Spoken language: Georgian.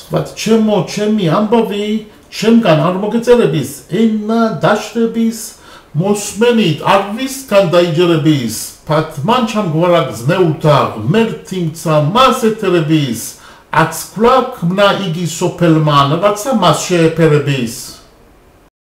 თქვა ჩემო ჩემი ამბავი ჩემგან არ მოგეწერების ენა დაშრების მოსმენით არ დაიჯერების. ფათ მან ჩამგვარა გზნეულთა ღმერთიმცა მას ეთერების აცკლა ქმნა იგი სოფელმან რაცა მას შეეფერების.